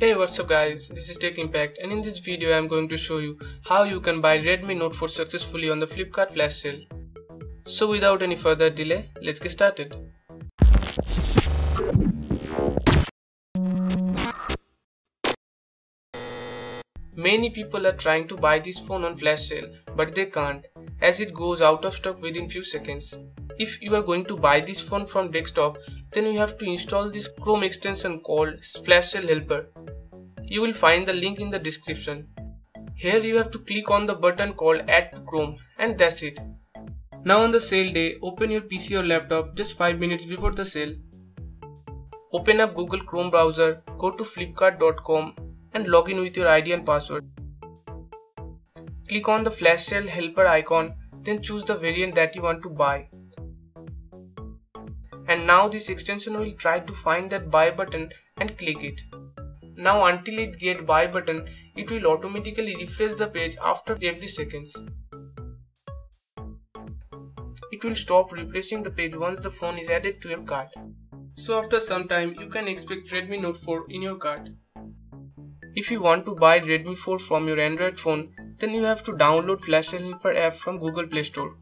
Hey what's up guys, this is Tech Impact and in this video I am going to show you how you can buy Redmi Note 4 successfully on the Flipkart flash sale. So without any further delay, let's get started. Many people are trying to buy this phone on flash sale but they can't as it goes out of stock within few seconds. If you are going to buy this phone from desktop, then you have to install this Chrome extension called Flash Sale Helper. You will find the link in the description. Here you have to click on the button called Add to Chrome and that's it. Now on the sale day, open your PC or laptop just 5 minutes before the sale. Open up Google Chrome browser, go to flipkart.com and log in with your ID and password. Click on the flash sale helper icon, then choose the variant that you want to buy and now this extension will try to find that buy button and click it. Now until it get buy button, it will automatically refresh the page after every seconds. It will stop refreshing the page once the phone is added to your cart. So after some time you can expect Redmi Note 4 in your cart. If you want to buy Redmi 4 from your Android phone, then you have to download Flash Helper app from Google Play Store.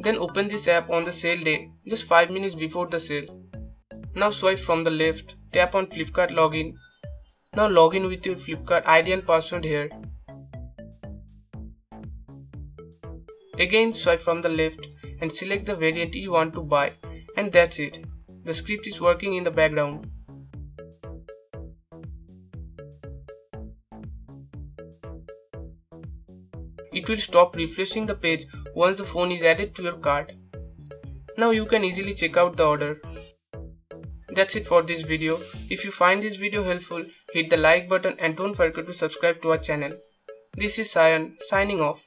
Then open this app on the sale day, just 5 minutes before the sale. Now swipe from the left, tap on Flipkart login. Now login with your Flipkart ID and password here. Again swipe from the left and select the variant you want to buy and that's it. The script is working in the background. It will stop refreshing the page once the phone is added to your cart. Now you can easily check out the order. That's it for this video. If you find this video helpful, hit the like button and don't forget to subscribe to our channel. This is Sayan signing off.